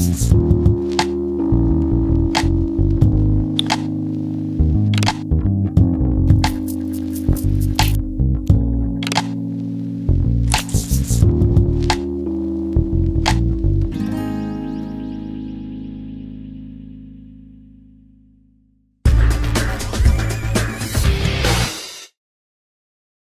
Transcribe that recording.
Mm-hmm.